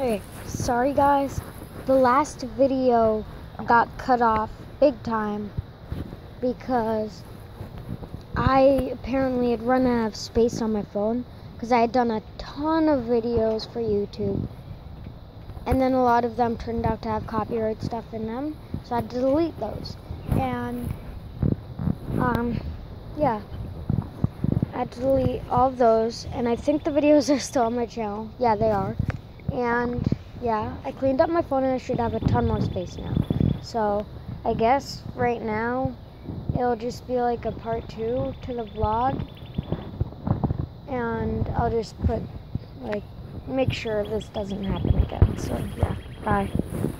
Hey, sorry guys. The last video got cut off big time because I apparently had run out of space on my phone because I had done a ton of videos for YouTube. And then a lot of them turned out to have copyright stuff in them, so I had to delete those. And, um, yeah. I had to delete all of those, and I think the videos are still on my channel. Yeah, they are. And, yeah, I cleaned up my phone and I should have a ton more space now. So, I guess right now it'll just be like a part two to the vlog. And I'll just put, like, make sure this doesn't happen again. So, yeah, bye.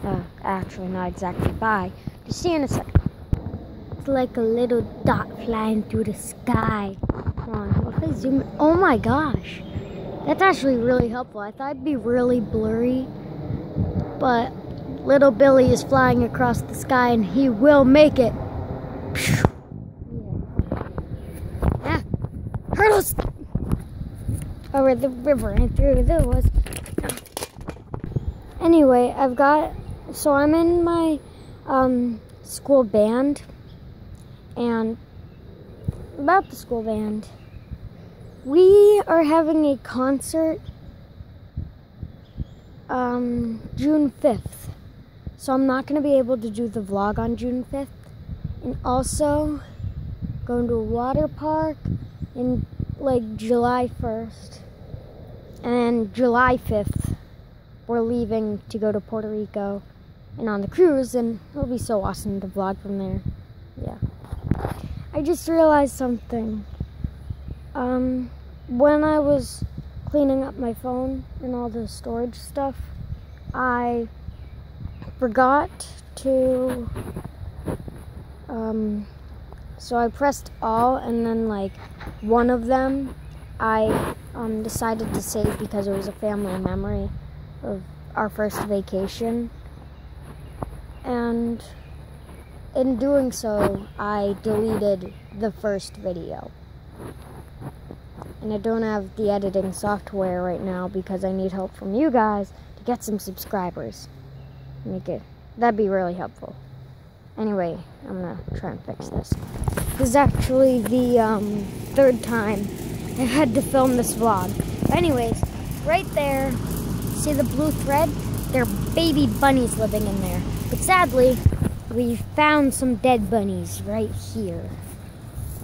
Uh, actually, not exactly bye. Just see you in a second. It's like a little dot flying through the sky. Come on, what if I zoom in? Oh my gosh. That's actually really helpful. I thought it'd be really blurry, but little Billy is flying across the sky and he will make it. Yeah. Hurdles! Over the river and through the woods. Anyway, I've got, so I'm in my um, school band and about the school band. We are having a concert um, June 5th. So I'm not going to be able to do the vlog on June 5th. And also going to a water park in like July 1st. And July 5th, we're leaving to go to Puerto Rico and on the cruise. And it'll be so awesome to vlog from there. Yeah. I just realized something. Um, when I was cleaning up my phone and all the storage stuff, I forgot to, um, so I pressed all and then like one of them I um, decided to save because it was a family memory of our first vacation. And in doing so, I deleted the first video. And I don't have the editing software right now because I need help from you guys to get some subscribers. Make it, that'd be really helpful. Anyway, I'm gonna try and fix this. This is actually the um, third time I had to film this vlog. Anyways, right there, see the blue thread? There are baby bunnies living in there. But sadly, we found some dead bunnies right here.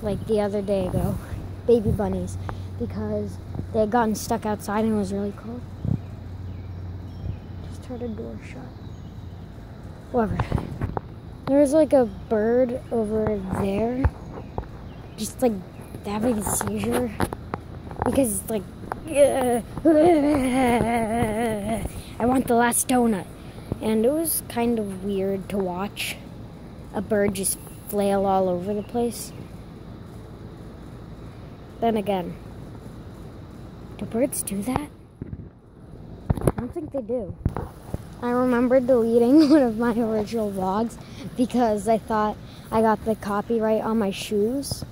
Like the other day ago. Baby bunnies. Because they had gotten stuck outside and it was really cold. Just heard a door shut. Whatever. There's like a bird over there. Just like having a seizure. Because it's like I want the last donut. And it was kind of weird to watch a bird just flail all over the place. Then again, do birds do that? I don't think they do. I remember deleting one of my original vlogs because I thought I got the copyright on my shoes.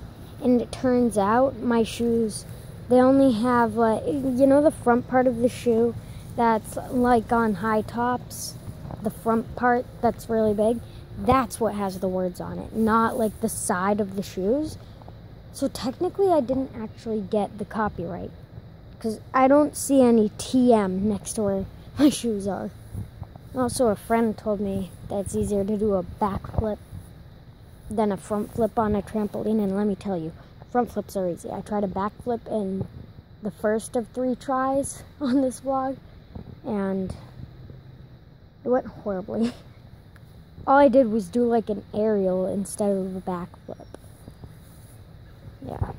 And it turns out my shoes, they only have like, you know the front part of the shoe that's like on high tops? the front part that's really big, that's what has the words on it, not like the side of the shoes. So technically, I didn't actually get the copyright because I don't see any TM next to where my shoes are. Also, a friend told me that it's easier to do a backflip than a front flip on a trampoline, and let me tell you, front flips are easy. I tried a backflip in the first of three tries on this vlog, and it went horribly. All I did was do like an aerial instead of a backflip. Yeah.